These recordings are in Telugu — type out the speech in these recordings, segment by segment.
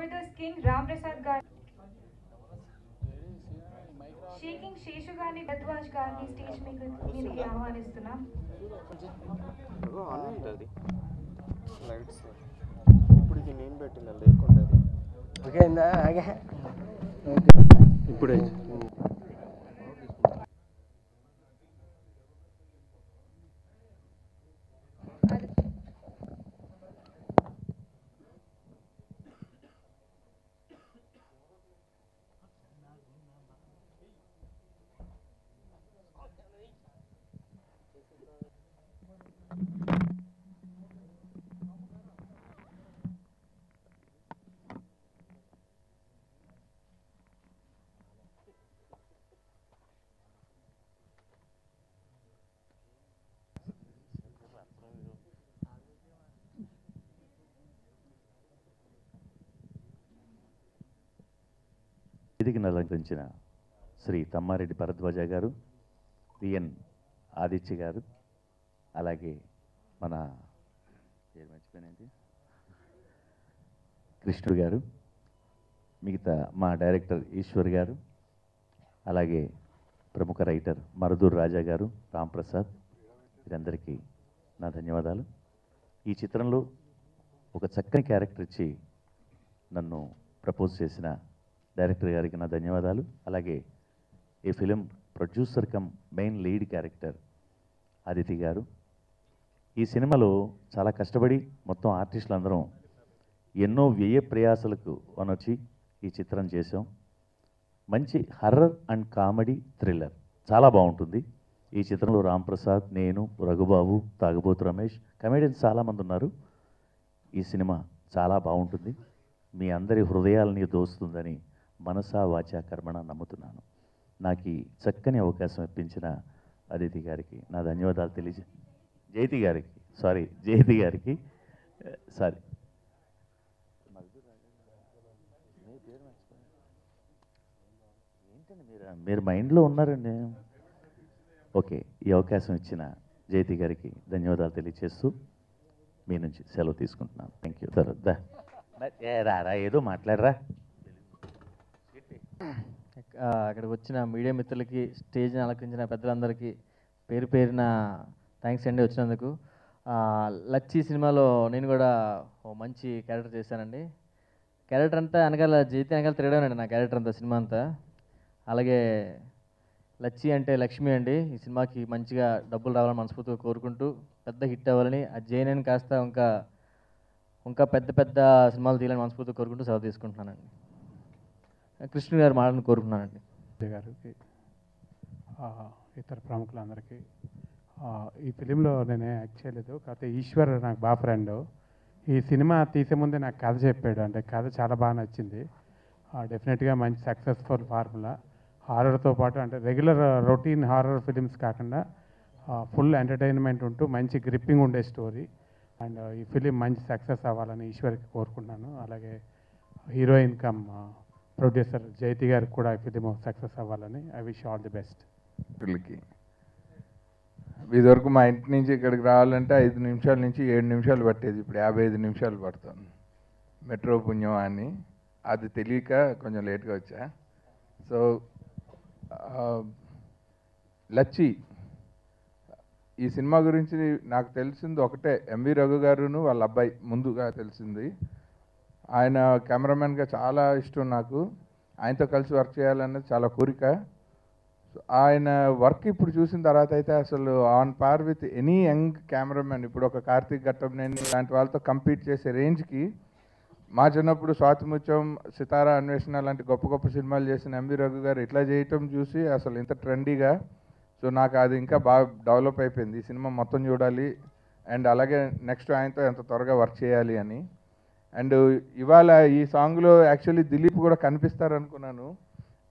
జబర్దస్త్ కింగ్ రామ్ ప్రసాద్ గారు షేకింగ్ శేషు గారిని భరద్వాజ్ గారిని స్టేజ్ మీద మీదకి ఆహ్వానిస్తున్నాం. లైట్స్. ఇప్పుడు ఇది నేను పెట్టిన లేకుండా. ఓకే ఆగే. ఇప్పుడే. వేదికను అలంకరించిన శ్రీ తమ్మారెడ్డి భరద్వాజ గారు విఎన్ ఆదిత్య గారు అలాగే మన పేరు మర్చిపోయినది కృష్ణుడు గారు మిగతా మా డైరెక్టర్ ఈశ్వర్ గారు అలాగే ప్రముఖ రైటర్ మరుదూర్ రాజా గారు రాంప్రసాద్ వీరందరికీ నా ధన్యవాదాలు. ఈ చిత్రంలో ఒక చక్కని క్యారెక్టర్ ఇచ్చి నన్ను ప్రపోజ్ చేసిన డైరెక్టర్ గారికి నా ధన్యవాదాలు. అలాగే ఈ film producer come main lead character Aditi గారు. ఈ సినిమాలో చాలా కష్టపడి మొత్తం ఆర్టిస్టులు అందరం ఎన్నో వ్యయ ప్రయాసలకు అనొచ్చి ఈ చిత్రం చేసాం మంచి హర్రర్ అండ్ కామెడీ థ్రిల్లర్. చాలా బాగుంటుంది. ఈ చిత్రంలో రాంప్రసాద్ నేను రఘుబాబు తాగబోతు రమేష్ కమెడియన్స్ చాలామంది ఉన్నారు. ఈ సినిమా చాలా బాగుంటుంది. మీ అందరి హృదయాలని దోస్తుందని మనసా వాచా కర్మణ నమ్ముతున్నాను. నాకు ఈ చక్కని అవకాశం ఇప్పించిన అదితి గారికి నా ధన్యవాదాలు తెలియజే జయతి గారికి సారీ జయతి గారికి సారీ. మీరు? మీరు మైండ్లో ఉన్నారండి. ఓకే ఈ అవకాశం ఇచ్చిన జయతి గారికి ధన్యవాదాలు తెలియజేస్తూ మీ నుంచి సెలవు తీసుకుంటున్నాను. థ్యాంక్ యూ సార్ దా ఏదో మాట్లాడరా. అక్కడికి వచ్చిన మీడియా మిత్రులకి స్టేజ్ని అలంకరించిన పెద్దలందరికీ పేరు పేరిన థ్యాంక్స్ అండి వచ్చినందుకు. లచ్చి సినిమాలో నేను కూడా ఓ మంచి క్యారెక్టర్ చేశానండి. క్యారెక్టర్ అంతా వెనకాల జైతే వెనకాల తిరగడానండి నా క్యారెక్టర్ అంతా సినిమా అంతా. అలాగే లచ్చి అంటే లక్ష్మి అండి ఈ సినిమాకి మంచిగా డబ్బులు రావాలని మనస్ఫూర్తిగా కోరుకుంటూ పెద్ద హిట్ అవ్వాలని ఆ జైన్ కాస్త ఇంకా ఇంకా పెద్ద పెద్ద సినిమాలు తీయాలని మనస్ఫూర్తిగా కోరుకుంటూ సెలవు తీసుకుంటున్నానండి. కృష్ణ గారు మాటలను కోరుకున్నానండి గారికి ఇతర ప్రముఖులందరికీ ఈ ఫిలింలో నేను యాక్ట్ చేయలేదు. కాకపోతే ఈశ్వర్ నాకు బాగా ఫ్రెండ్. ఈ సినిమా తీసే ముందే నాకు కథ చెప్పాడు. అంటే కథ చాలా బాగా నచ్చింది. డెఫినెట్గా మంచి సక్సెస్ఫుల్ ఫార్ములా. హారర్తో పాటు అంటే రెగ్యులర్ రొటీన్ హారర్ ఫిలిమ్స్ కాకుండా ఫుల్ ఎంటర్టైన్మెంట్ ఉంటూ మంచి గ్రిప్పింగ్ ఉండే స్టోరీ. అండ్ ఈ ఫిలిం మంచి సక్సెస్ అవ్వాలని ఈశ్వర్కి కోరుకున్నాను అలాగే హీరోయిన్ కమ్ ప్రొడ్యూసర్ జయతి గారికి కూడా ఈ ఫిలిం సక్సెస్ అవ్వాలని I wish all the best. పిల్లకి ఇదివరకు మా ఇంటి నుంచి ఇక్కడికి రావాలంటే ఐదు నిమిషాల నుంచి ఏడు నిమిషాలు పట్టేది ఇప్పుడు యాభై ఐదు నిమిషాలు పడుతుంది. మెట్రో పుణ్యం అని. అది తెలియక కొంచెం లేట్గా వచ్చా. సో లచ్చి ఈ సినిమా గురించి నాకు తెలిసింది ఒకటే. ఎంవి రఘు గారును వాళ్ళ అబ్బాయి ముందుగా తెలిసింది. ఆయన కెమెరామెన్గా చాలా ఇష్టం నాకు. ఆయనతో కలిసి వర్క్ చేయాలన్నది చాలా కోరిక. సో ఆయన వర్క్ ఇప్పుడు చూసిన తర్వాత అయితే అసలు on par with any young cameraman. ఇప్పుడు ఒక కార్తీక్ ఘట్టంనేని ఇలాంటి వాళ్ళతో కంపీట్ చేసే రేంజ్కి మా చిన్నప్పుడు స్వాతిముత్యం సితారా అన్వేషణ లాంటి గొప్ప గొప్ప సినిమాలు చేసిన ఎంవి రఘు గారు ఇట్లా చేయటం చూసి అసలు ఇంత ట్రెండీగా. సో నాకు అది ఇంకా బాగా డెవలప్ అయిపోయింది. ఈ సినిమా మొత్తం చూడాలి. అండ్ అలాగే నెక్స్ట్ ఆయనతో ఎంత త్వరగా వర్క్ చేయాలి అని. అండ్ ఇవాళ ఈ సాంగ్లో యాక్చువల్లీ దిలీప్ కూడా కనిపిస్తారు అనుకున్నాను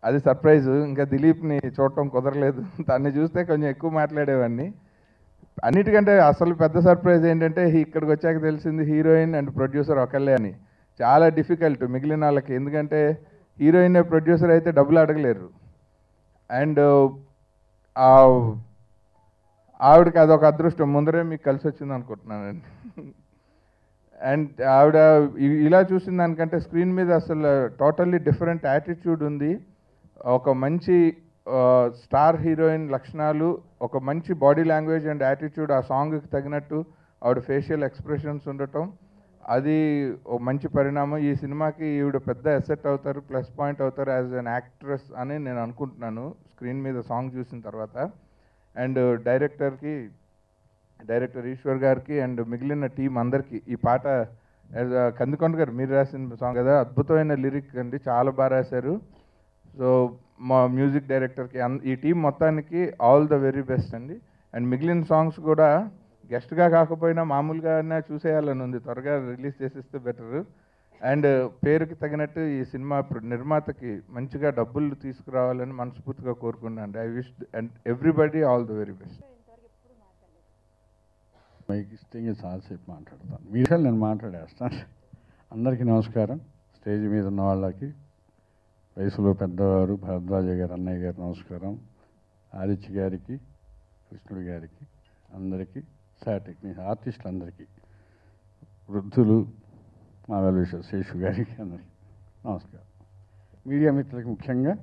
అది సర్ప్రైజ్. ఇంకా దిలీప్ని చూడటం కుదరలేదు. తన్ని చూస్తే కొంచెం ఎక్కువ మాట్లాడేవాడిని అన్నిటికంటే అసలు పెద్ద సర్ప్రైజ్ ఏంటంటే ఇక్కడికి వచ్చాక తెలిసింది హీరోయిన్ అండ్ ప్రొడ్యూసర్ ఒకళ్ళే అని. చాలా డిఫికల్ట్ మిగిలిన వాళ్ళకి. ఎందుకంటే హీరోయిన్ ప్రొడ్యూసర్ అయితే డబ్బులు అడగలేరు. అండ్ ఆవిడకి అదొక అదృష్టం. ముందరే మీకు కలిసి వచ్చింది అనుకుంటున్నానండి అండ్ ఆవిడ ఇలా చూసిన దానికంటే స్క్రీన్ మీద అసలు టోటల్లీ డిఫరెంట్ యాటిట్యూడ్ ఉంది. ఒక మంచి స్టార్ హీరోయిన్ లక్షణాలు ఒక మంచి బాడీ లాంగ్వేజ్ అండ్ యాటిట్యూడ్ ఆ సాంగ్కి తగినట్టు ఆవిడ ఫేషియల్ ఎక్స్ప్రెషన్స్ ఉండటం అది ఒక మంచి పరిణామం. ఈ సినిమాకి ఈవిడ పెద్ద ఎసెట్ అవుతారు ప్లస్ పాయింట్ అవుతారు యాజ్ అన్ యాక్ట్రెస్ అని నేను అనుకుంటున్నాను స్క్రీన్ మీద సాంగ్ చూసిన తర్వాత. అండ్ డైరెక్టర్కి డైరెక్టర్ ఈశ్వర్ గారికి అండ్ మిగిలిన టీం అందరికీ ఈ పాట uh, కందుకొండ గారు మీరు రాసిన సాంగ్ కదా అద్భుతమైన లిరిక్ అండి చాలా బాగా రాశారు. సో మా మ్యూజిక్ డైరెక్టర్కి అన్ ఈ టీం మొత్తానికి ఆల్ ద వెరీ బెస్ట్ అండి. అండ్ మిగిలిన సాంగ్స్ కూడా గెస్ట్గా కాకపోయినా మామూలుగానే చూసేయాలని ఉంది. త్వరగా రిలీజ్ చేసేస్తే బెటర్ అండ్ పేరుకి తగినట్టు ఈ సినిమా నిర్మాతకి మంచిగా డబ్బులు తీసుకురావాలని మనస్ఫూర్తిగా కోరుకున్నాను I wish and everybody all the very best mic ఇస్తే ఇంకా చాలాసేపు మాట్లాడతాను. మీ విషయాలు నేను మాట్లాడేస్తాను. అందరికీ నమస్కారం. స్టేజ్ మీద ఉన్న వాళ్ళకి వయసులో పెద్దవారు భరద్వాజ గారు అన్నయ్య గారు నమస్కారం. ఆదిత్య గారికి కృష్ణుడి గారికి అందరికీ సార్ టెక్నీషియన్ ఆర్టిస్టులు అందరికీ వృద్ధులు మా వెల్విషర్ శేషు గారికి అందరికీ నమస్కారం. మీడియా మిత్రులకి ముఖ్యంగా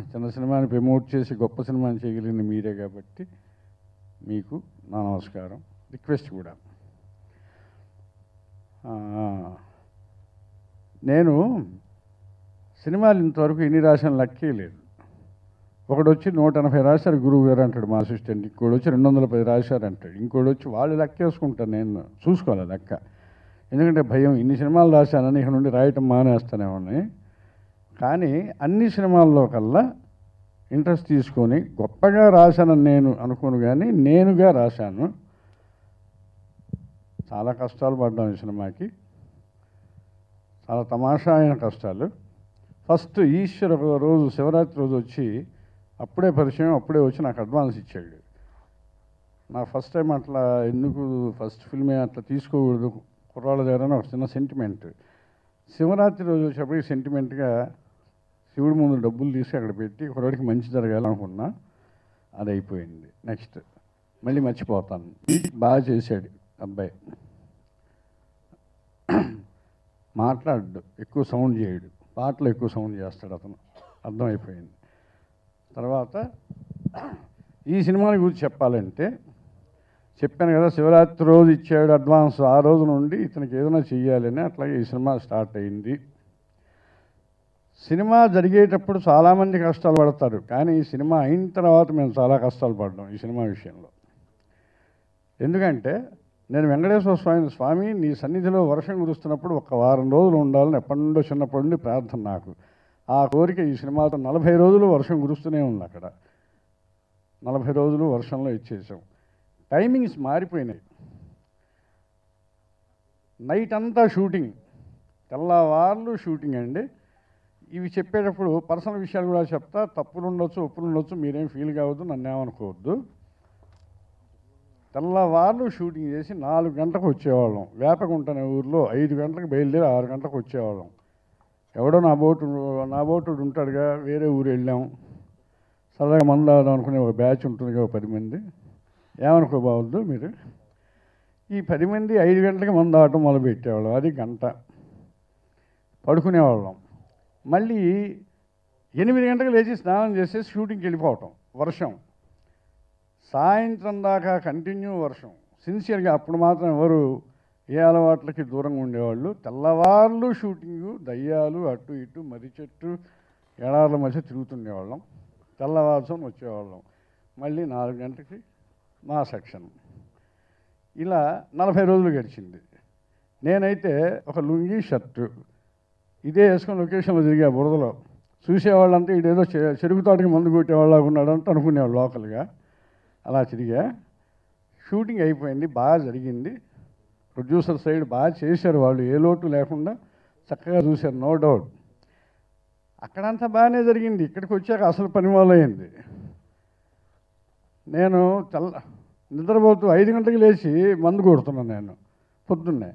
చిన్న సినిమాని ప్రమోట్ చేసి గొప్ప సినిమాని చేయగలిగిన మీరే కాబట్టి మీకు నా నమస్కారం. రిక్వెస్ట్ కూడా. నేను సినిమాలు ఇంతవరకు ఎన్ని రాశాను లక్కే లేదు. ఒకడు వచ్చి నూట ఎనభై రాశారు గురువు గారు అంటాడు మా అసిస్టెంట్. ఇంకోటి వచ్చి రెండు వందల పది రాశారు అంటాడు. ఇంకోటి వచ్చి వాళ్ళు లెక్కేసుకుంటాను నేను చూసుకోవాలి లెక్క. ఎందుకంటే భయం ఇన్ని సినిమాలు రాశానని ఇక నుండి రాయటం మానేస్తానేమని కానీ అన్ని సినిమాల్లో కల్లా ఇంట్రెస్ట్ తీసుకొని గొప్పగా రాశానని నేను అనుకోను కానీ నేనుగా రాశాను. చాలా కష్టాలు పడ్డాం ఈ సినిమాకి. చాలా తమాషా అయిన కష్టాలు. ఫస్ట్ ఈశ్వర్ ఒక రోజు శివరాత్రి రోజు వచ్చి అప్పుడే పరిచయం అప్పుడే వచ్చి నాకు అడ్వాన్స్ ఇచ్చాడు. నా ఫస్ట్ టైం అట్లా ఎందుకు ఫస్ట్ ఫిల్మే అట్లా తీసుకోకూడదు కుర్రాళ్ళ దగ్గర ఒక చిన్న సెంటిమెంట్ శివరాత్రి రోజు వచ్చేప్పటికి సెంటిమెంట్గా శివుడి ముందు డబ్బులు తీసి అక్కడ పెట్టి ఒకరోడికి మంచి జరగాలనుకున్నా అది అయిపోయింది. నెక్స్ట్ మళ్ళీ మర్చిపోతాను. బాగా చేశాడు అబ్బాయి. మాట్లాడు ఎక్కువ సౌండ్ చేయడు. పాటలు ఎక్కువ సౌండ్ చేస్తాడు అతను. అర్థమైపోయింది. తర్వాత ఈ సినిమాని గురించి చెప్పాలంటే చెప్పాను కదా శివరాత్రి రోజు ఇచ్చాడు అడ్వాన్స్. ఆ రోజు నుండి ఇతనికి ఏదైనా చెయ్యాలని అట్లాగే ఈ సినిమా స్టార్ట్ అయింది. సినిమా జరిగేటప్పుడు చాలామంది కష్టాలు పడతారు. కానీ ఈ సినిమా అయిన తర్వాత మేము చాలా కష్టాలు పడ్డాం ఈ సినిమా విషయంలో. ఎందుకంటే నేను వెంకటేశ్వర స్వామి స్వామి నీ సన్నిధిలో వర్షం కురుస్తున్నప్పుడు ఒక వారం రోజులు ఉండాలని ఎప్పటి నుండో చిన్నప్పటి నుండి ప్రార్థన నాకు. ఆ కోరిక ఈ సినిమాతో నలభై రోజులు వర్షం కురుస్తూనే ఉంది అక్కడ. నలభై రోజులు వర్షంలో ఇచ్చేసాం టైమింగ్స్ మారిపోయినాయి. నైట్ అంతా షూటింగ్. తెల్లవార్లు షూటింగ్ అండి. ఇవి చెప్పేటప్పుడు పర్సనల్ విషయాలు కూడా చెప్తా. తప్పులు ఉండొచ్చు ఒప్పులు ఉండొచ్చు మీరేం ఫీల్ కావద్దు నన్ను ఏమనుకోవద్దు తెల్లవార్లు షూటింగ్ చేసి నాలుగు గంటలకు వచ్చేవాళ్ళం. వేపకుంట అనే ఊర్లో ఐదు గంటలకు బయలుదేరి ఆరు గంటలకు వచ్చేవాళ్ళం. ఎవడో నా బోటు నా బోటుడు ఉంటాడుగా వేరే ఊరు వెళ్ళాం. సరదాగా మందు అనుకునే ఒక బ్యాచ్ ఉంటుంది ఒక పది మంది. ఏమనుకోబావద్దు మీరు? ఈ పది మంది ఐదు గంటలకి మందు ఆడటం మొదలుపెట్టేవాళ్ళం. అది గంట. పడుకునేవాళ్ళం. మళ్ళీ ఎనిమిది గంటలకు లేచి స్నానం చేసి షూటింగ్కి వెళ్ళిపోవటం వర్షం. సాయంత్రం దాకా కంటిన్యూ వర్షం. సిన్సియర్గా అప్పుడు మాత్రం ఎవరు ఏ అలవాట్లకి దూరంగా ఉండేవాళ్ళు? తెల్లవార్లు షూటింగు దయ్యాలు అటు ఇటు మర్రి చెట్టు ఎడార్ల మధ్య తిరుగుతుండేవాళ్ళం. తెల్లవారుసం వచ్చేవాళ్ళం. మళ్ళీ నాలుగు గంటలకి మా సెక్షన్. ఇలా నలభై రోజులు గడిచింది. నేనైతే ఒక లుంగీ షర్టు ఇదే వేసుకొని లొకేషన్లో తిరిగా బురదలో. చూసేవాళ్ళంతా ఇదేదో చె- చెరుకు తోటకి మందు కొట్టేవాళ్ళగా ఉన్నాడంటే అనుకునేవాళ్ళు లోకల్గా. అలా తిరిగా. షూటింగ్ అయిపోయింది బాగా జరిగింది. ప్రొడ్యూసర్ సైడ్ బాగా చేశారు వాళ్ళు ఏ లోటు లేకుండా చక్కగా చూశారు నో డౌట్. అక్కడంతా బాగానే జరిగింది ఇక్కడికి వచ్చాక అసలు పని మొదలైంది. నేను తెల్ల నిద్రపోతూ ఐదు గంటలకు లేచి మందు కొడుతున్నాను నేను పొద్దున్నే.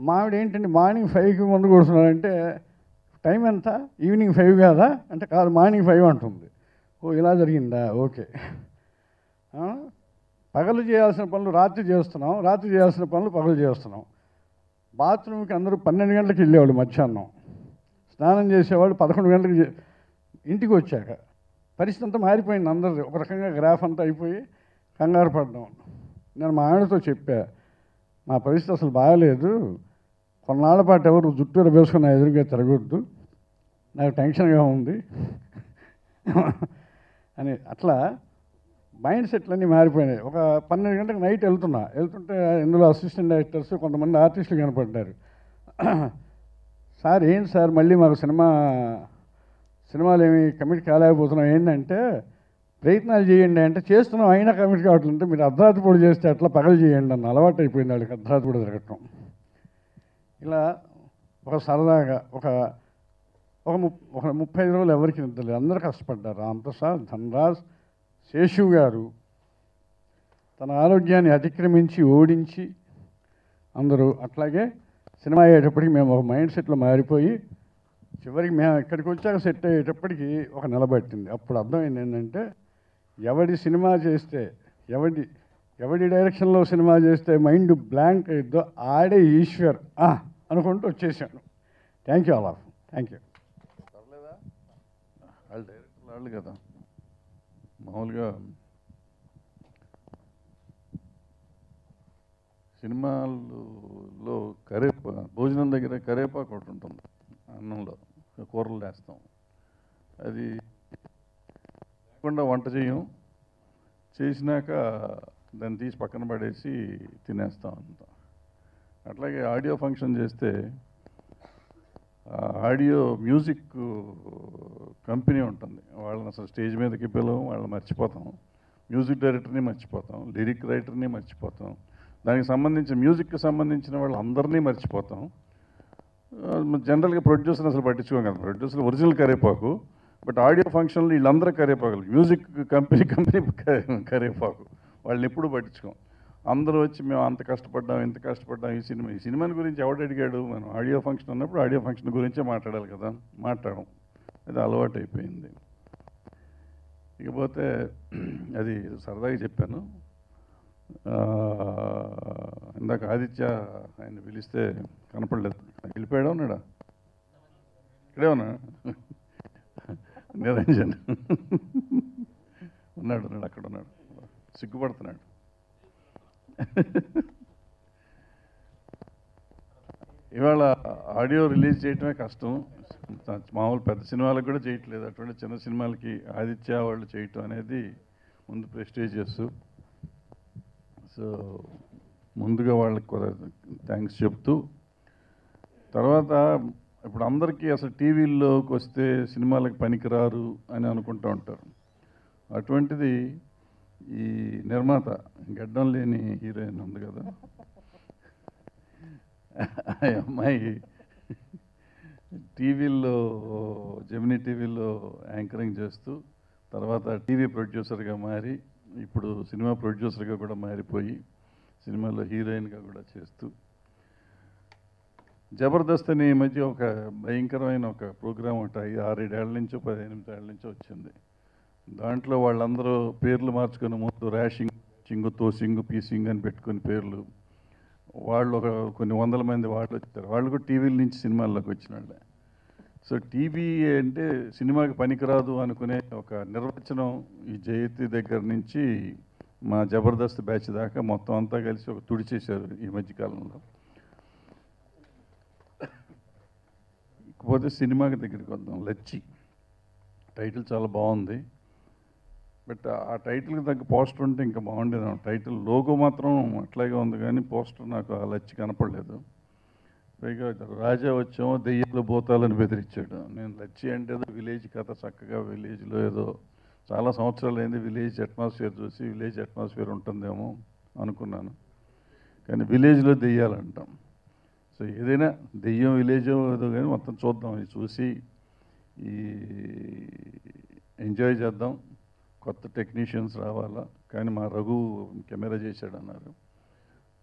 మావిడ ఏంటంటే మార్నింగ్ ఫైవ్కి ముందు కొడుతున్నాడంటే టైం ఎంత? ఈవినింగ్ ఫైవ్ కాదా? అంటే కాదు మార్నింగ్ ఫైవ్ అంటుంది. ఓ ఇలా జరిగిందా? ఓకే. పగలు చేయాల్సిన పనులు రాత్రి చేస్తున్నాం రాత్రి చేయాల్సిన పనులు పగలు చేస్తున్నాం. బాత్రూమ్కి అందరూ పన్నెండు గంటలకు వెళ్ళేవాళ్ళు మధ్యాహ్నం. స్నానం చేసేవాళ్ళు పదకొండు గంటలకు ఇంటికి వచ్చాక. పరిస్థితి అంతా మారిపోయింది అందరిది. ఒక రకంగా గ్రాఫ్ అంతా అయిపోయి కంగారు పడ్డాం. నేను మా ఆయనతో చెప్పా మా పరిస్థితి అసలు బాగాలేదు. కొన్నాళ్ళ పాటు ఎవరు జుట్టు వేసుకుని నా ఎదురుగా తిరగొద్దు. నాకు టెన్షన్గా ఉంది. అని అట్లా మైండ్ సెట్లన్నీ మారిపోయినాయి. ఒక పన్నెండు గంటలకు నైట్ వెళ్తున్నా. వెళ్తుంటే ఇందులో అసిస్టెంట్ డైరెక్టర్స్ కొంతమంది ఆర్టిస్టులు కనపడ్డారు. సార్ ఏంటి సార్? మళ్ళీ మాకు సినిమా సినిమాలు ఏమి కమిట్ కాలేకపోతున్నాం. ఏంటంటే ప్రయత్నాలు చేయండి అంటే చేస్తున్నాం. అయినా కమిట్ కావట్లంటే మీరు అర్ధరాత్రి పొడి చేస్తే అట్లా పగలు చేయండి అన్న అలవాటు అయిపోయింది వాళ్ళకి అర్ధరాత్రి పొడి తిరగటం. ఇలా ఒక సరదాగా ఒక ఒక ఒక ముప్పై ఐదు రోజులు ఎవరికి నిద్రలేదు అందరూ కష్టపడ్డారు. రాంప్రసాద్ ధనరాజ్ శేషు గారు తన ఆరోగ్యాన్ని అతిక్రమించి ఓడించి అందరూ అట్లాగే సినిమా అయ్యేటప్పటికి మేము ఒక మైండ్ సెట్లో మారిపోయి చివరికి మేము ఇక్కడికి వచ్చాక సెట్ అయ్యేటప్పటికి ఒక నిలబెట్టింది అప్పుడు అర్థమైంది ఏంటంటే ఎవడి సినిమా చేస్తే ఎవడి ఎవడి డైరెక్షన్లో సినిమా చేస్తే మైండ్ బ్లాంక్ అయిద్దో ఆడే ఈశ్వర్. అనుకుంటూ వచ్చేసాను. Thank you all of thank you పర్లేదా? వాళ్ళు డైరెక్టర్ వాళ్ళు కదా. మామూలుగా సినిమాల్లో కరేపా భోజనం దగ్గర కరేపాకు ఒకటి ఉంటుంది. అన్నంలో కూరలు వేస్తాం అది లేకుండా వంట చేయం. చేసినాక దాన్ని తీసి పక్కన పడేసి తినేస్తాం అంతా. అట్లాగే ఆడియో ఫంక్షన్ చేస్తే ఆడియో మ్యూజిక్ కంపెనీ ఉంటుంది. వాళ్ళని అసలు స్టేజ్ మీదకి పిలవం వాళ్ళని మర్చిపోతాం. మ్యూజిక్ డైరెక్టర్ని మర్చిపోతాం లిరిక్ రైటర్ని మర్చిపోతాం. దానికి సంబంధించిన మ్యూజిక్కి సంబంధించిన వాళ్ళందరినీ మర్చిపోతాం. జనరల్గా ప్రొడ్యూసర్ అసలు పట్టించుకోం కదా. ప్రొడ్యూసర్ ఒరిజినల్ కరేపాకు బట్ ఆడియో ఫంక్షన్లు వీళ్ళందరూ కరేపాకులు. మ్యూజిక్ కంపెనీ కంపెనీ కరేపాకు. వాళ్ళని ఎప్పుడు పట్టించుకోం. అందరూ వచ్చి మేము అంత కష్టపడ్డాం ఇంత కష్టపడ్డాం ఈ సినిమా ఈ సినిమాని గురించి ఎవడు అడిగాడు? మనం ఆడియో ఫంక్షన్ ఉన్నప్పుడు ఆడియో ఫంక్షన్ గురించే మాట్లాడాలి కదా మాట్లాడడం. అది అలవాటు అయిపోయింది. ఇకపోతే అది సరదాగా చెప్పాను. ఇందాక ఆదిత్య ఆయన పిలిస్తే కనపడలేదు. వెళ్ళిపోయాడా ఉన్నాడా? ఇక్కడే ఉన్నా? నిరంజన్. ఉన్నాడు ఉన్నాడు అక్కడ ఉన్నాడు. సిగ్గుపడుతున్నాడు. ఇవాళ ఆడియో రిలీజ్ చేయటమే కష్టం. మామూలు పెద్ద సినిమాలకు కూడా చేయట్లేదు. అటువంటి చిన్న సినిమాలకి ఆదిత్య వాళ్ళు చేయటం అనేది ముందు ప్రెస్టేజియస్ సో ముందుగా వాళ్ళకి థ్యాంక్స్ చెప్తూ. తర్వాత ఇప్పుడు అందరికీ అసలు టీవీల్లోకి వస్తే సినిమాలకు పనికిరారు అని అనుకుంటూ ఉంటారు. అటువంటిది ఈ నిర్మాత గడ్డం లేని హీరోయిన్ ఉంది కదా. ఆ అమ్మాయి టీవీల్లో జెమినీ టీవీలో యాంకరింగ్ చేస్తూ తర్వాత టీవీ ప్రొడ్యూసర్గా మారి ఇప్పుడు సినిమా ప్రొడ్యూసర్గా కూడా మారిపోయి సినిమాలో హీరోయిన్గా కూడా చేస్తూ. జబర్దస్త్ అని ఈ మధ్య ఒక భయంకరమైన ఒక ప్రోగ్రాం ఒకటి ఆరేడేళ్ళ నుంచో పదిహేను ఏళ్ళ నుంచో వచ్చింది. దాంట్లో వాళ్ళందరూ పేర్లు మార్చుకొని ముందు ర్యాషింగ్ సింగు తోసింగు పీసింగ్ అని పెట్టుకుని పేర్లు. వాళ్ళు ఒక కొన్ని వందల మంది వాళ్ళు వచ్చారు. వాళ్ళు కూడా టీవీల నుంచి సినిమాల్లోకి వచ్చిన వాళ్ళే. సో టీవీ అంటే సినిమాకి పనికిరాదు అనుకునే ఒక నిర్వచనం ఈ జయతి దగ్గర నుంచి మా జబర్దస్త్ బ్యాచ్ దాకా మొత్తం అంతా కలిసి ఒక తుడి చేశారు ఈ మధ్యకాలంలో ఇకపోతే సినిమాకి దగ్గరికి వద్దాం. లచ్చి. టైటిల్ చాలా బాగుంది. బట్ ఆ టైటిల్కి తగ్గ పోస్టర్ ఉంటే ఇంకా బాగుండేది. టైటిల్ లోగో మాత్రం అట్లాగే ఉంది కానీ పోస్టర్ నాకు ఆ లచ్చి కనపడలేదు. పైగా రాజా వచ్చామో దెయ్యాలు భూతాలని బెదిరించాడు. నేను లచ్చి అంటే ఏదో విలేజ్ కథ చక్కగా విలేజ్లో ఏదో చాలా సంవత్సరాలు అయింది విలేజ్ అట్మాస్ఫియర్ చూసి విలేజ్ అట్మాస్ఫియర్ ఉంటుందేమో అనుకున్నాను. కానీ విలేజ్లో దెయ్యాలంటాం. సో ఏదైనా దెయ్యం విలేజో ఏదో కానీ మొత్తం చూద్దాం. ఇది చూసి ఈ ఎంజాయ్ చేద్దాం. కొత్త టెక్నీషియన్స్ రావాలా? కానీ మా రఘు కెమెరా చేశాడు అన్నారు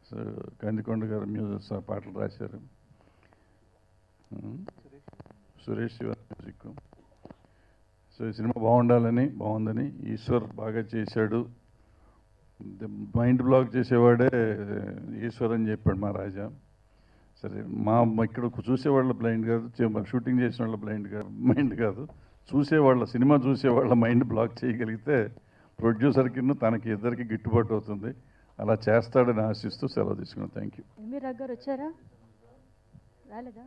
సో కందికొండ గారు మ్యూజిక్ పాటలు రాశారు. సురేష్ శివ మ్యూజిక్. సో ఈ సినిమా బాగుండాలని బాగుందని ఈశ్వర్ బాగా చేశాడు. మైండ్ బ్లాక్ చేసేవాడే ఈశ్వర్ అని చెప్పాడు మా రాజా. సరే మా ఇక్కడ చూసేవాళ్ళు బ్లైండ్ కాదు షూటింగ్ చేసిన వాళ్ళ బ్లైండ్ కాదు మైండ్ కాదు. చూసేవాళ్ళ సినిమా చూసేవాళ్ళ మైండ్ బ్లాక్ చేయగలిగితే ప్రొడ్యూసర్కి తనకి ఇద్దరికి గిట్టుబాటు అవుతుంది. అలా చేస్తాడని ఆశిస్తూ సెలవు తీసుకున్నాను. Thank you. గారు వచ్చారా? రాలేదా?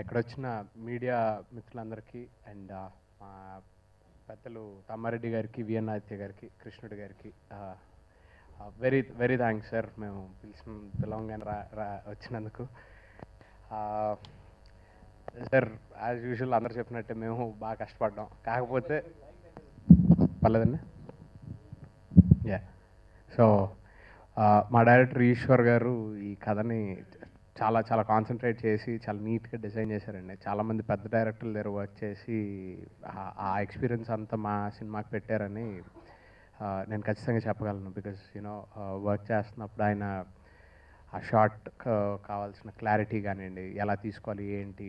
ఎక్కడొచ్చిన మీడియా మిత్రులందరికీ అండ్ మా పెద్దలు తమ్మారెడ్డి గారికి విఎన్ ఆదిత్య గారికి కృష్ణుడి గారికి వెరీ వెరీ థ్యాంక్స్ సార్ మేము పిలిచిన పిలవంగానే రా రా వచ్చినందుకు. సార్ యాజ్ యూజువల్ అందరు చెప్పినట్టే మేము బాగా కష్టపడ్డాం. కాకపోతే పర్లేదండి. యా సో మా డైరెక్టర్ ఈశ్వర్ గారు ఈ కథని చాలా చాలా కాన్సన్ట్రేట్ చేసి చాలా నీట్గా డిజైన్ చేశారండి. చాలామంది పెద్ద డైరెక్టర్లు దగ్గర వర్క్ చేసి ఆ- ఎక్స్పీరియన్స్ అంతా మా సినిమాకి పెట్టారని నేను ఖచ్చితంగా చెప్పగలను బికాస్ యూనో వర్క్ చేస్తున్నప్పుడు ఆయన ఆ షార్ట్ కావాల్సిన క్లారిటీ కానివ్వండి ఎలా తీసుకోవాలి ఏంటి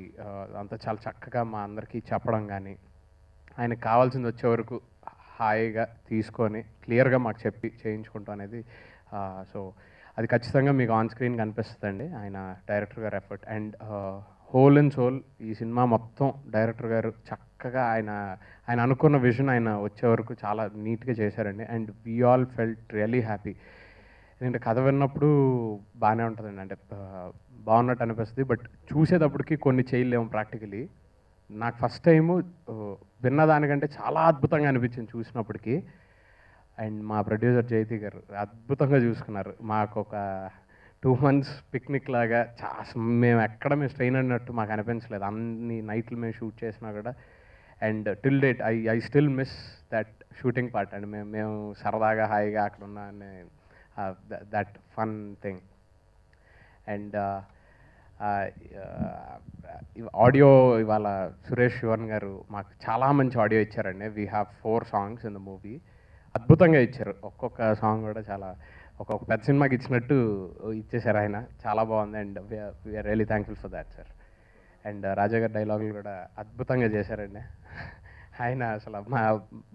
అంతా చాలా చక్కగా మా అందరికీ చెప్పడం కానీ ఆయనకు కావాల్సింది వచ్చే వరకు హాయిగా తీసుకొని క్లియర్గా మాకు చెప్పి చేయించుకుంటాం అనేది సో అది ఖచ్చితంగా మీకు ఆన్ స్క్రీన్ కనిపిస్తుందండి ఆయన డైరెక్టర్ గారు effort and whole and soul ఈ సినిమా మొత్తం డైరెక్టర్ గారు చక్క చక్కగా ఆయన ఆయన అనుకున్న విజన్ ఆయన వచ్చే వరకు చాలా నీట్గా చేశారండి. And we all felt really happy. ఎందుకంటే కథ విన్నప్పుడు బాగానే ఉంటుందండి. అంటే బాగున్నట్టు అనిపిస్తుంది. బట్ చూసేటప్పటికి కొన్ని చేయలేము ప్రాక్టికలీ. నాకు ఫస్ట్ టైము విన్నదానికంటే చాలా అద్భుతంగా అనిపించింది చూసినప్పటికీ. అండ్ మా ప్రొడ్యూసర్ జయతి గారు అద్భుతంగా చూసుకున్నారు. మాకు ఒక టూ మంత్స్ పిక్నిక్ లాగా చా మేము ఎక్కడ మేము స్ట్రెయిన్ అన్నట్టు మాకు అనిపించలేదు. అన్ని నైట్లు మేము షూట్ చేసినా కూడా and till date I I still miss that shooting part and మేము మేము సరదాగా హాయిగా అక్కడ ఉన్న that fun thing and audio ఇవాళ సురేష్ శివన్ గారు మాకు చాలా మంచి ఆడియో ఇచ్చారండి. We have four songs in the movie అద్భుతంగా ఇచ్చారు. ఒక్కొక్క సాంగ్ కూడా చాలా ఒక్కొక్క పెద్ద సినిమాకి ఇచ్చినట్టు ఇచ్చేశారు ఆయన. చాలా బాగుంది. And we are really thankful for that sir and Raja గారి డైలాగులు కూడా అద్భుతంగా చేశారండి. ఆయన అసలు మా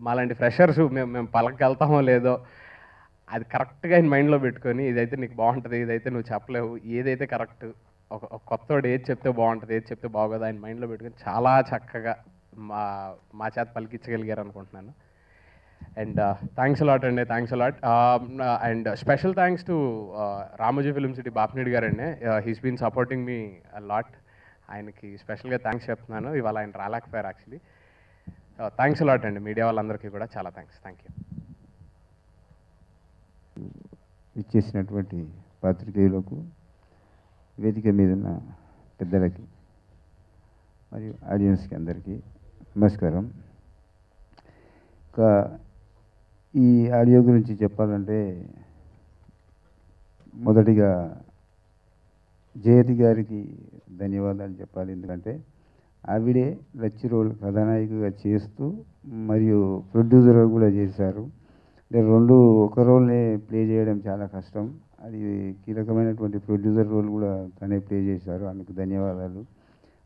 మాలాంటి ఫ్రెషర్స్ మేము మేము పలకెళ్తామో లేదో అది కరెక్ట్గా ఆయన మైండ్లో పెట్టుకొని ఇదైతే నీకు బాగుంటుంది ఇదైతే నువ్వు చెప్పలేవు ఏదైతే కరెక్ట్ ఒక కొత్త కొత్తోడు ఏది చెప్తే బాగుంటుంది ఏది చెప్తే బాగోదు ఆయన మైండ్లో పెట్టుకొని చాలా చక్కగా మా మా చేత పలికించగలిగారు అనుకుంటున్నాను. అండ్ uh, థ్యాంక్స్ అలాట్ అండి thanks a lot and special thanks to Ramoji film city Bapineedu గారండి. He's been supporting me lot ఆయనకి స్పెషల్గా థ్యాంక్స్ చెప్తున్నాను. ఇవాళ ఆయన రాలేకపోయారు యాక్చువల్లీ థ్యాంక్స్ అలాట్ అండి. మీడియా వాళ్ళందరికీ కూడా చాలా థ్యాంక్స్ థ్యాంక్ యూ ఇచ్చేసినటువంటి పాత్రికేయులకు వేదిక మీద ఉన్న పెద్దలకి మరియు ఆడియన్స్కి అందరికీ నమస్కారం. ఇంకా ఈ ఆడియో గురించి చెప్పాలంటే మొదటిగా జయతి గారికి ధన్యవాదాలు చెప్పాలి. ఎందుకంటే ఆవిడే లచ్చి రోల్ కథానాయికగా చేస్తూ మరియు ప్రొడ్యూసర్ కూడా చేశారు. అంటే రెండు ఒక రోల్నే ప్లే చేయడం చాలా కష్టం. అది కీలకమైనటువంటి ప్రొడ్యూసర్ రోల్ కూడా తనే ప్లే చేశారు. అందుకు ధన్యవాదాలు.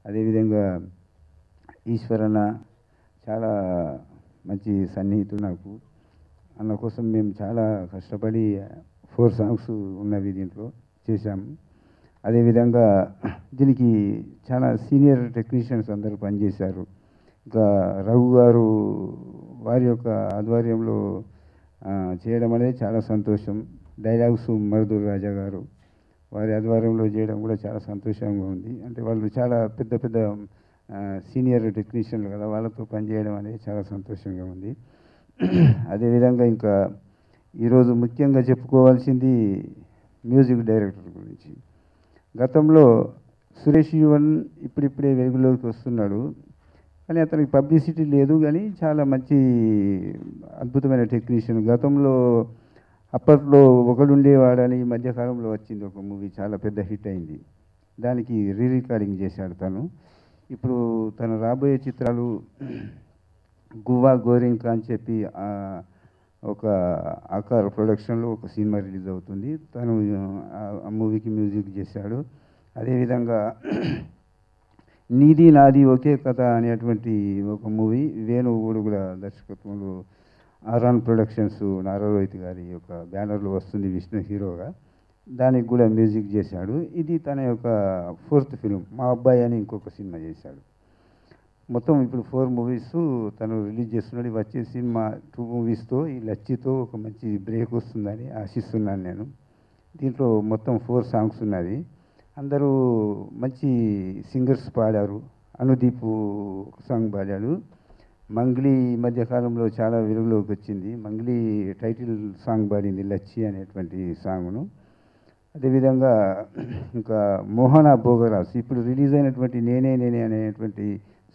అదేవిధంగా ఈశ్వరన్న చాలా మంచి సన్నిహితుడు నాకు. అన్న కోసం మేము చాలా కష్టపడి ఫోర్ సాంగ్స్ ఉన్నవి దీంట్లో చేశాము. అదేవిధంగా దీనికి చాలా సీనియర్ టెక్నీషియన్స్ అందరూ పనిచేశారు. ఇంకా రఘు గారు వారి యొక్క ఆధ్వర్యంలో చేయడం అనేది చాలా సంతోషం. డైలాగ్స్ మరుదూర్ రాజా గారు వారి ఆధ్వర్యంలో చేయడం కూడా చాలా సంతోషంగా ఉంది. అంటే వాళ్ళు చాలా పెద్ద పెద్ద సీనియర్ టెక్నీషియన్లు కదా వాళ్ళతో పనిచేయడం అనేది చాలా సంతోషంగా ఉంది. అదేవిధంగా ఇంకా ఈరోజు ముఖ్యంగా చెప్పుకోవాల్సింది మ్యూజిక్ డైరెక్టర్ గురించి. గతంలో సురేష్ యువన్ ఇప్పుడిప్పుడే వెలుగులోకి వస్తున్నాడు. కానీ అతనికి పబ్లిసిటీ లేదు కానీ చాలా మంచి అద్భుతమైన టెక్నీషియన్. గతంలో అప్పట్లో ఒకడుండేవాడని ఈ మధ్యకాలంలో వచ్చింది ఒక మూవీ చాలా పెద్ద హిట్ అయింది. దానికి రీ రికార్డింగ్ చేశాడు తను. ఇప్పుడు తను రాబోయే చిత్రాలు గువా గోరింగ్ అని చెప్పి ఒక ఆకార్ ప్రొడక్షన్లో ఒక సినిమా రిలీజ్ అవుతుంది. తను ఆ- మూవీకి మ్యూజిక్ చేశాడు. అదేవిధంగా నీది నాది ఒకే కథ అనేటువంటి ఒక మూవీ వేణు కూడా దర్శకత్వంలో ఆరాన్ ప్రొడక్షన్స్ నారా రోహిత్ గారి యొక్క బ్యానర్లో వస్తుంది విష్ణు హీరోగా. దానికి కూడా మ్యూజిక్ చేశాడు. ఇది తన యొక్క ఫోర్త్ ఫిలిం మా అబ్బాయి అని ఇంకొక సినిమా చేశాడు. మొత్తం ఇప్పుడు ఫోర్ మూవీస్ తను రిలీజ్ చేస్తున్నాడు. వచ్చే సినిమా టూ మూవీస్తో ఈ లచ్చితో ఒక మంచి బ్రేక్ వస్తుందని ఆశిస్తున్నాను నేను. దీంట్లో మొత్తం ఫోర్ సాంగ్స్ ఉన్నది అందరూ మంచి సింగర్స్ పాడారు. అనుదీప్ ఒక సాంగ్ పాడాడు. మంగ్లీ ఈ మధ్యకాలంలో చాలా వెలుగులోకి వచ్చింది. మంగ్లీ టైటిల్ సాంగ్ పాడింది లచ్చి అనేటువంటి సాంగ్ను. అదేవిధంగా ఇంకా మోహన భోగరాజు ఇప్పుడు రిలీజ్ అయినటువంటి నేనే నేనే అనేటువంటి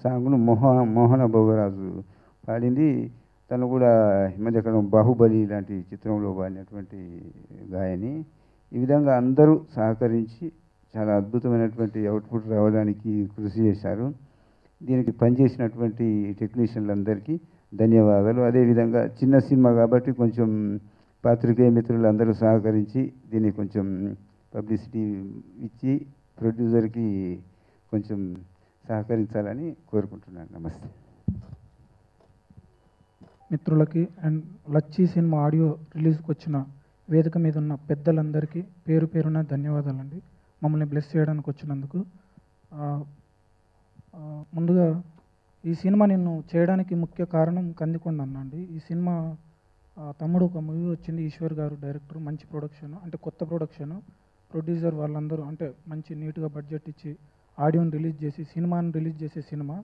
సాంగ్ను మోహ మోహన భోగరాజు పాడింది. తను కూడా ఈ బాహుబలి లాంటి చిత్రంలో పాడినటువంటి గాయని. ఈ విధంగా అందరూ సహకరించి చాలా అద్భుతమైనటువంటి అవుట్పుట్ రావడానికి కృషి చేశారు. దీనికి పనిచేసినటువంటి టెక్నీషియన్లందరికీ ధన్యవాదాలు. అదేవిధంగా చిన్న సినిమా కాబట్టి కొంచెం పాత్రికేయ మిత్రులు అందరూ సహకరించి దీన్ని కొంచెం పబ్లిసిటీ ఇచ్చి ప్రొడ్యూసర్కి కొంచెం సహకరించాలని కోరుకుంటున్నాను. నమస్తే. మిత్రులకి అండ్ లచ్చి సినిమా ఆడియో రిలీజ్కి వచ్చిన వేదిక మీద ఉన్న పెద్దలందరికీ పేరు పేరున ధన్యవాదాలండి. మమ్మల్ని బ్లెస్ చేయడానికి వచ్చినందుకు ముందుగా ఈ సినిమా నేను చేయడానికి ముఖ్య కారణం కందికొండ అన్నండి. ఈ సినిమా తమ్ముడు ఒక మూవీ వచ్చింది ఈశ్వర్ గారు డైరెక్టర్ మంచి ప్రొడక్షన్ అంటే కొత్త ప్రొడక్షన్ ప్రొడ్యూసర్ వాళ్ళందరూ అంటే మంచి నీట్గా బడ్జెట్ ఇచ్చి ఆడియోని రిలీజ్ చేసి సినిమాని రిలీజ్ చేసే సినిమా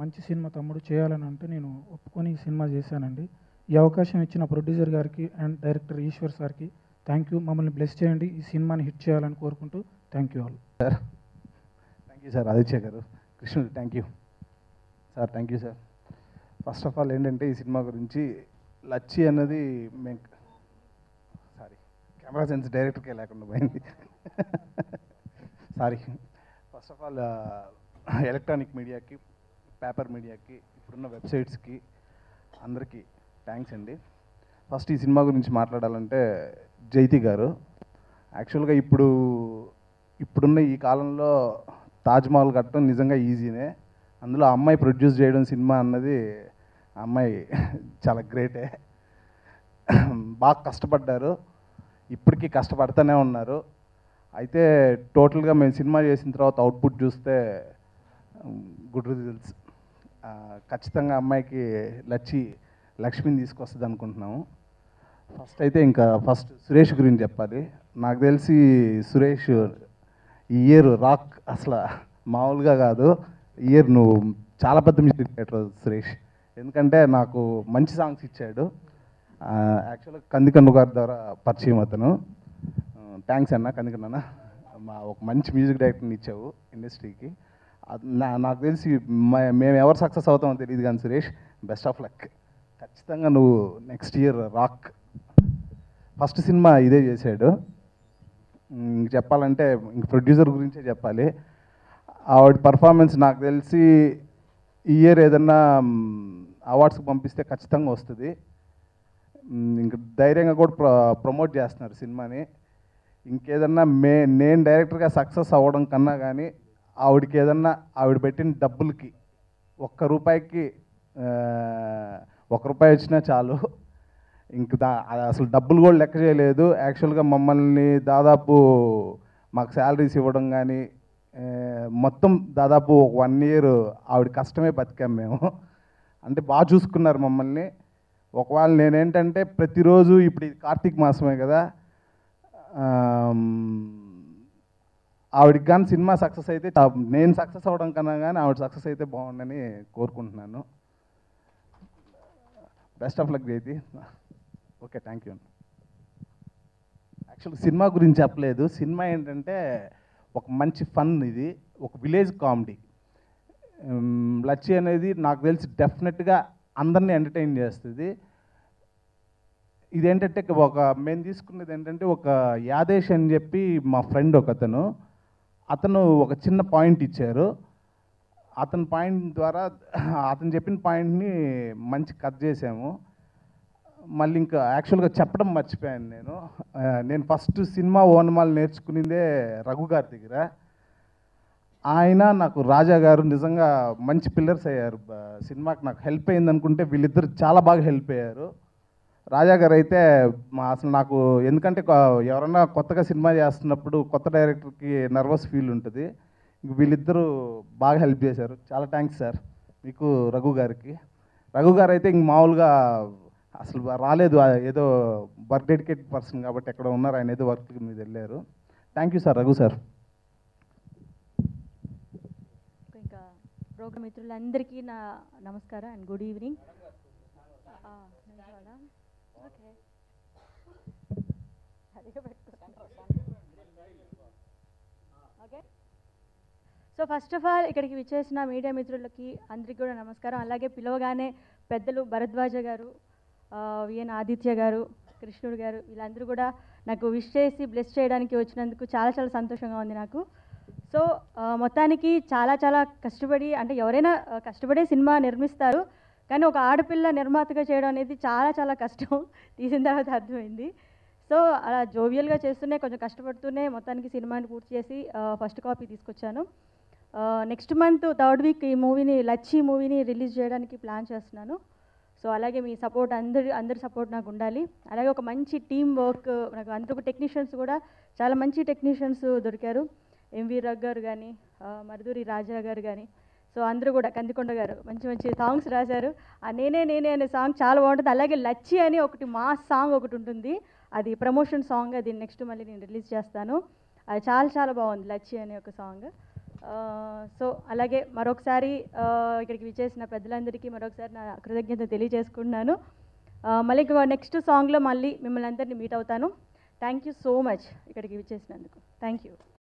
మంచి సినిమా తమ్ముడు చేయాలని అంటే నేను ఒప్పుకొని ఈ సినిమా చేశానండి. ఈ అవకాశం ఇచ్చిన ప్రొడ్యూసర్ గారికి అండ్ డైరెక్టర్ ఈశ్వర్ సార్కి థ్యాంక్ యూ. మమ్మల్ని బ్లెస్ చేయండి. ఈ సినిమాని హిట్ చేయాలని కోరుకుంటూ thank you all. Sir thank you sir. Aditya గారు కృష్ణుడు thank you. Sir thank you sir. First of all ఏంటంటే ఈ సినిమా గురించి లచ్చి అన్నది మేము సారీ కెమెరా సెన్స్ డైరెక్టర్కే లేకుండా పోయింది. Sorry. First of all electronic మీడియాకి పేపర్ మీడియాకి ఇప్పుడున్న వెబ్సైట్స్కి అందరికీ థ్యాంక్స్ అండి. ఫస్ట్ ఈ సినిమా గురించి మాట్లాడాలంటే జైతి గారు. యాక్చువల్గా ఇప్పుడు ఇప్పుడున్న ఈ కాలంలో తాజ్మహల్ కట్టడం నిజంగా ఈజీనే అందులో అమ్మాయి ప్రొడ్యూస్ చేయడం సినిమా అన్నది అమ్మాయి చాలా గ్రేటే బాగా కష్టపడ్డారు. ఇప్పటికీ కష్టపడుతూనే ఉన్నారు. అయితే టోటల్గా మేము సినిమా చేసిన తర్వాత అవుట్పుట్ చూస్తే గుడ్ రిజల్ట్స్ ఖచ్చితంగా అమ్మాయికి లచ్చి లక్ష్మిని తీసుకొస్తుంది అనుకుంటున్నాము. ఫస్ట్ అయితే ఇంకా ఫస్ట్ సురేష్ గురించి చెప్పాలి. నాకు తెలిసి సురేష్ ఈ ఇయర్ రాక్ అసలు మామూలుగా కాదు. ఇయర్ నువ్వు చాలా పెద్ద మ్యూజిక్ డైరెక్టర్ సురేష్. ఎందుకంటే నాకు మంచి సాంగ్స్ ఇచ్చాడు. యాక్చువల్గా కందికన్ను గారి ద్వారా పరిచయం అతను. థ్యాంక్స్ అన్న కందికన్న మా ఒక మంచి మ్యూజిక్ డైరెక్టర్ని ఇచ్చావు ఇండస్ట్రీకి. నా నాకు తెలిసి మేము ఎవరు సక్సెస్ అవుతామో తెలియదు కానీ సురేష్ బెస్ట్ ఆఫ్ లక్. ఖచ్చితంగా నువ్వు నెక్స్ట్ ఇయర్ రాక్. ఫస్ట్ సినిమా ఇదే చేశాడు. ఇంక చెప్పాలంటే ఇంక ప్రొడ్యూసర్ గురించే చెప్పాలి. ఆవిడ పర్ఫార్మెన్స్ నాకు తెలిసి ఈ ఇయర్ ఏదన్నా అవార్డ్స్కి పంపిస్తే ఖచ్చితంగా వస్తుంది. ఇంక ధైర్యంగా కూడా ప్రమోట్ చేస్తున్నారు సినిమాని. ఇంకేదన్నా మే నేను డైరెక్టర్గా సక్సెస్ అవ్వడం కన్నా కానీ ఆవిడకి ఏదన్నా ఆవిడ పెట్టిన డబ్బులకి ఒక్క రూపాయికి ఒక రూపాయి వచ్చినా చాలు. ఇంక దా అసలు డబ్బులు కూడా లెక్క చేయలేదు. యాక్చువల్గా మమ్మల్ని దాదాపు మాకు శాలరీస్ ఇవ్వడం కానీ మొత్తం దాదాపు ఒక వన్ ఇయర్ ఆవిడ కష్టమే బతికాం మేము. అంటే బాగా చూసుకున్నారు మమ్మల్ని. ఒకవేళ నేనేంటంటే ప్రతిరోజు ఇప్పుడు ఇది కార్తీక మాసమే కదా ఆవిడకి కానీ సినిమా సక్సెస్ అయితే నేను సక్సెస్ అవ్వడం కన్నా కానీ ఆవిడ సక్సెస్ అయితే బాగుండని కోరుకుంటున్నాను. Best of luck Jaiti okay thank you actual cinema గురించి చెప్పలేదు. సినిమా ఏంటంటే ఒక మంచి ఫన్ ఇది ఒక విలేజ్ కామెడీ. లచ్చి అనేది నాకు తెలిసి డెఫినెట్గా అందరినీ ఎంటర్టైన్ చేస్తుంది. ఇదేంటంటే ఒక మేము తీసుకున్నది ఏంటంటే ఒక యాదేశ్ అని చెప్పి మా ఫ్రెండ్ ఒక అతను అతను ఒక చిన్న పాయింట్ ఇచ్చారు. అతని పాయింట్ ద్వారా అతను చెప్పిన పాయింట్ని మంచి కట్ చేసాము మళ్ళీ ఇంకా యాక్చువల్గా చెప్పడం మర్చిపోయాను నేను. నేను ఫస్ట్ సినిమా ఓనమాలు నేర్చుకునిందే రఘు గారి దగ్గర. ఆయన నాకు రాజా గారు నిజంగా మంచి పిల్లర్స్ అయ్యారు. సినిమాకి నాకు హెల్ప్ అయింది అనుకుంటే వీళ్ళిద్దరు చాలా బాగా హెల్ప్ అయ్యారు. రాజా గారు అయితే మా అసలు నాకు ఎందుకంటే ఎవరన్నా కొత్తగా సినిమా చేస్తున్నప్పుడు కొత్త డైరెక్టర్కి నర్వస్ ఫీల్ ఉంటుంది. ఇంక వీళ్ళిద్దరూ బాగా హెల్ప్ చేశారు. చాలా థ్యాంక్స్ సార్ మీకు రఘు గారికి. రఘు గారు అయితే ఇంక మామూలుగా అసలు రాలేదు. ఏదో వర్క్ డెడికేటెడ్ పర్సన్ కాబట్టి ఎక్కడ ఉన్నారు. ఆయన ఏదో వర్క్ మీద వెళ్ళారు. Thank you sir Raghu sir. ఇంకా రోగమిత్రులందరికీ నా నమస్కారం and good evening. So first of all ఇక్కడికి విచ్చేసిన మీడియా మిత్రులకి అందరికీ కూడా నమస్కారం. అలాగే పిలవగానే పెద్దలు భరద్వాజ గారు విఎన్ ఆదిత్య గారు కృష్ణుడు గారు వీళ్ళందరూ కూడా నాకు విష్ చేసి బ్లెస్ చేయడానికి వచ్చినందుకు చాలా చాలా సంతోషంగా ఉంది నాకు. సో మొత్తానికి చాలా చాలా కష్టపడి అంటే ఎవరైనా కష్టపడే సినిమా నిర్మిస్తారు. కానీ ఒక ఆడపిల్ల నిర్మాతగా చేయడం అనేది చాలా చాలా కష్టం. తీసిన తర్వాత అర్థమైంది. సో అలా జోవియల్గా చేస్తూనే కొంచెం కష్టపడుతూనే మొత్తానికి సినిమాని పూర్తి చేసి ఫస్ట్ కాపీ తీసుకొచ్చాను. నెక్స్ట్ మంత్ థర్డ్ వీక్ ఈ మూవీని లచ్చి మూవీని రిలీజ్ చేయడానికి ప్లాన్ చేస్తున్నాను. సో అలాగే మీ సపోర్ట్ అందరి అందరి సపోర్ట్ నాకు ఉండాలి. అలాగే ఒక మంచి టీం వర్క్ నాకు అందరూ టెక్నీషియన్స్ కూడా చాలా మంచి టెక్నీషియన్స్ దొరికారు. ఎంవి రగ్ గారు కానీ మరుదూరి రాజా గారు కానీ సో అందరూ కూడా కందికొండ గారు మంచి మంచి సాంగ్స్ రాశారు. ఆ నేనే నేనే అనే సాంగ్ చాలా బాగుంటుంది. అలాగే లచ్చి అని ఒకటి మాస్ సాంగ్ ఒకటి ఉంటుంది. అది ప్రమోషన్ సాంగ్ అది నెక్స్ట్ మళ్ళీ నేను రిలీజ్ చేస్తాను. అది చాలా చాలా బాగుంది లచ్చి అనే ఒక సాంగ్ సో అలాగే మరొకసారి ఇక్కడికి విచ్చేసిన పెద్దలందరికీ మరొకసారి నా కృతజ్ఞత తెలియజేసుకుంటున్నాను. మళ్ళీ నెక్స్ట్ సాంగ్లో మళ్ళీ మిమ్మల్ని అందరినీ మీట్ అవుతాను. థ్యాంక్ యూ సో మచ్ ఇక్కడికి విచ్చేసినందుకు. Thank you